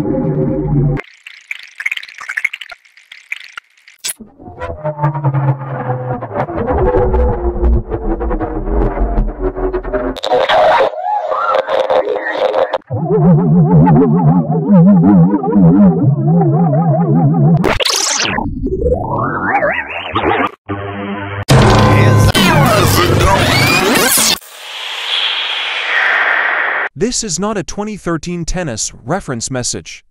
Oh, my God. This is not a 2013 tennis reference message.